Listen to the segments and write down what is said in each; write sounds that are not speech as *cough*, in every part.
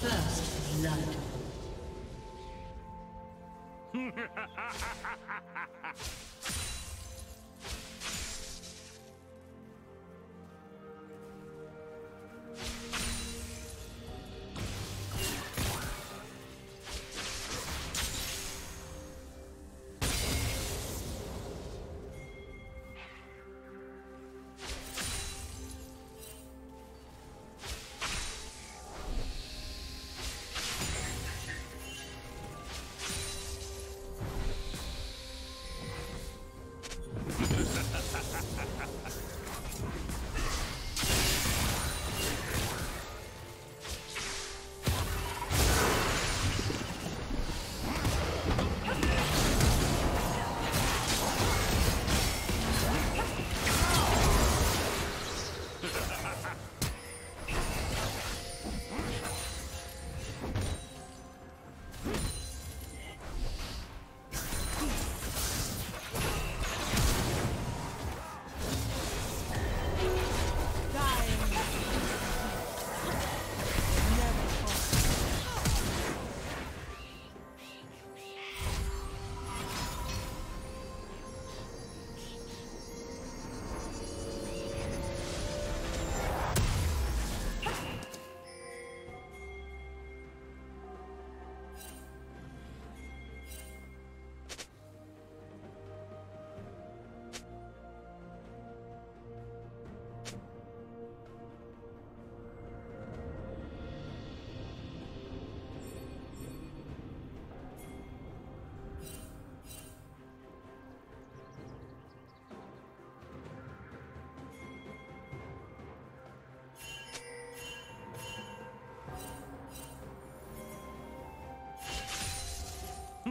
First blood. *laughs*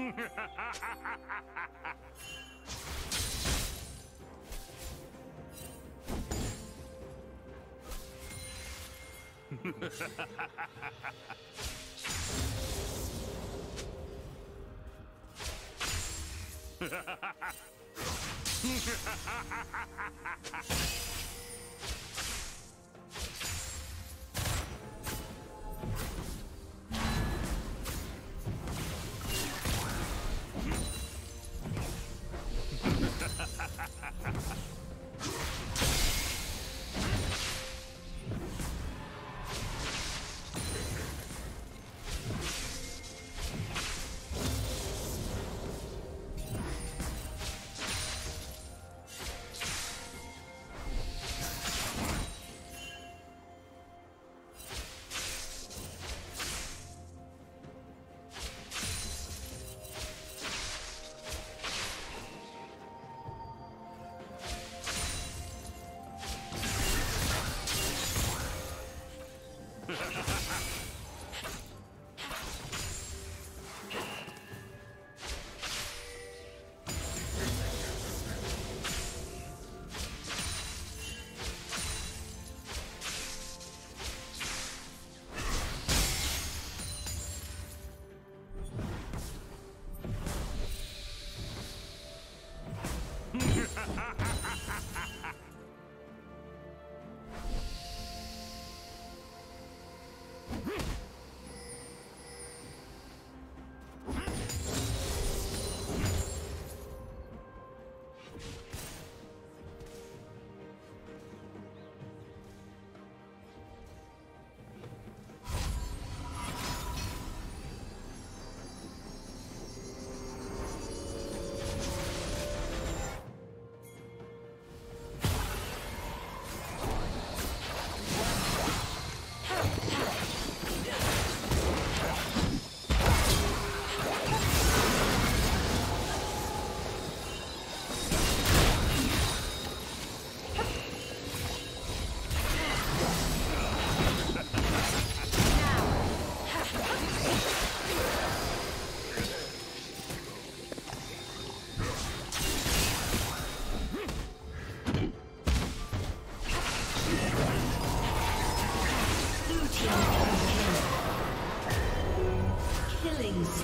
Ha ha ha ha ha!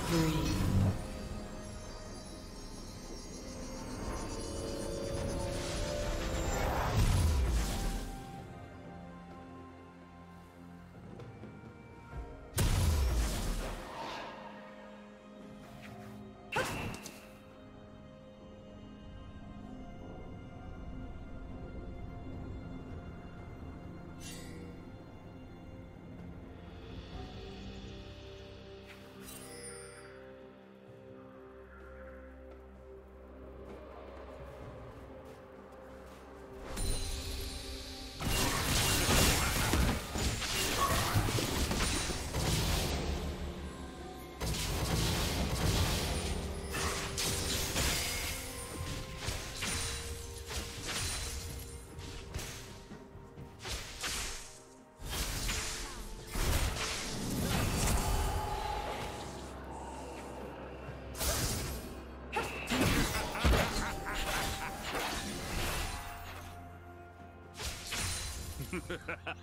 spree. Ha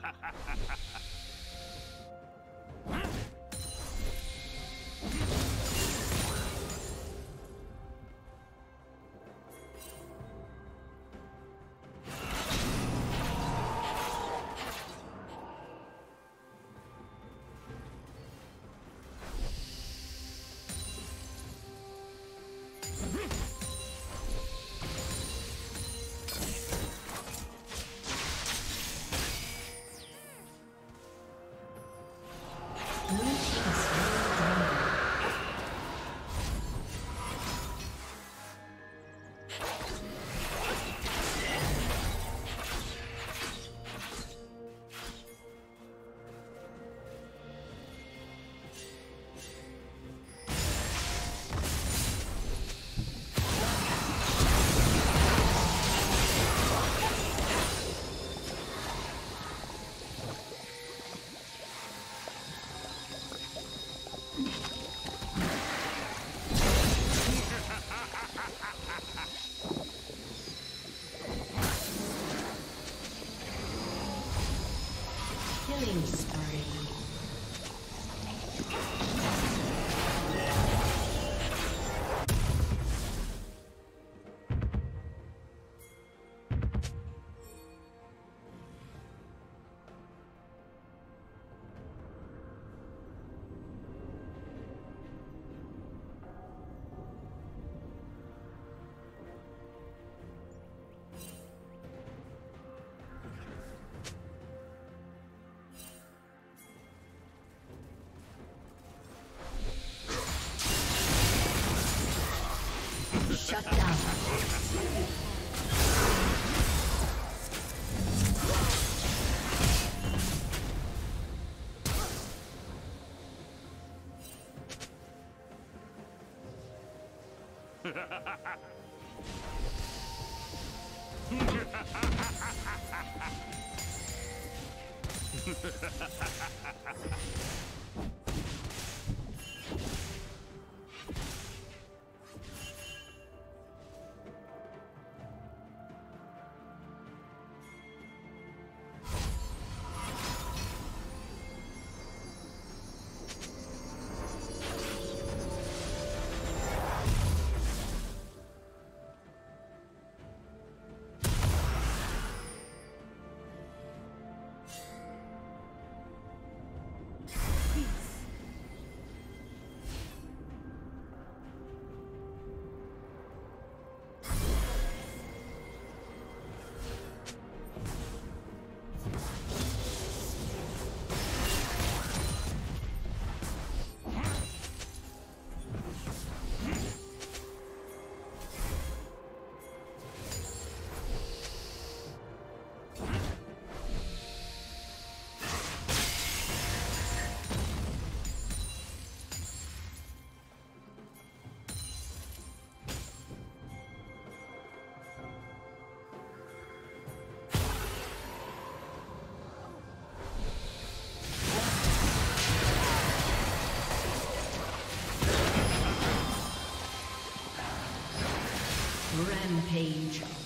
ha ha ha ha ha! Shut Rampage.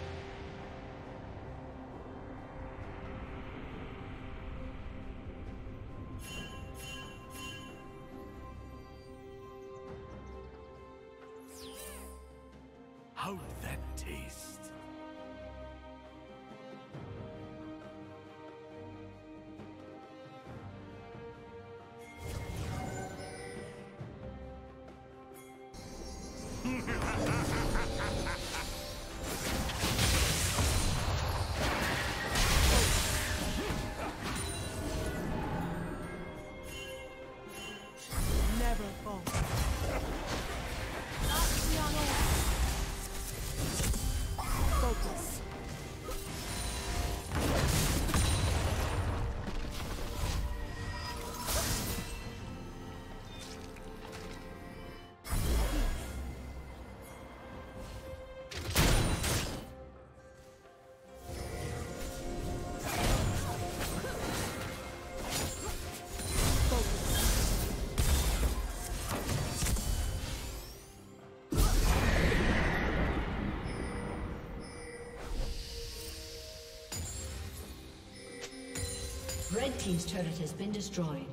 Team's turret has been destroyed.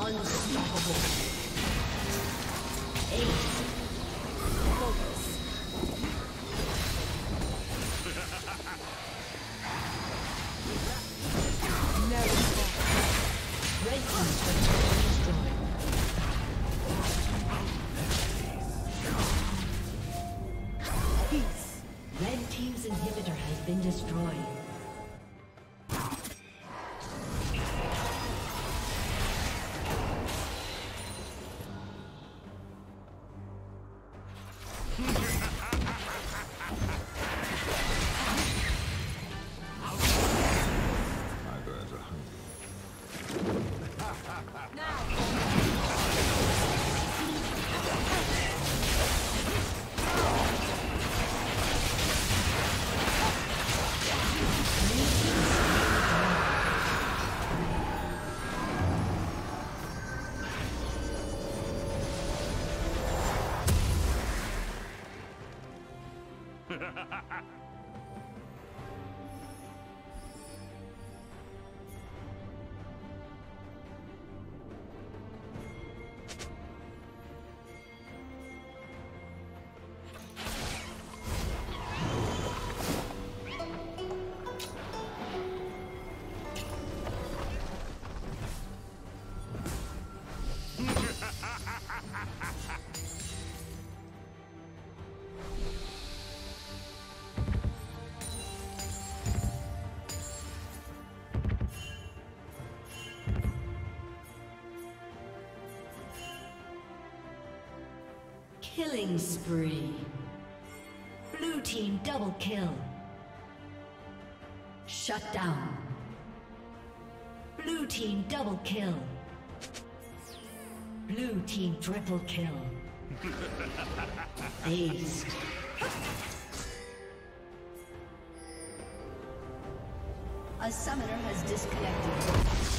Unstoppable. Ace. Never destroyed. Killing spree. Blue team double kill. Shut down. Blue team double kill. Blue team triple kill. Ace. A summoner has disconnected.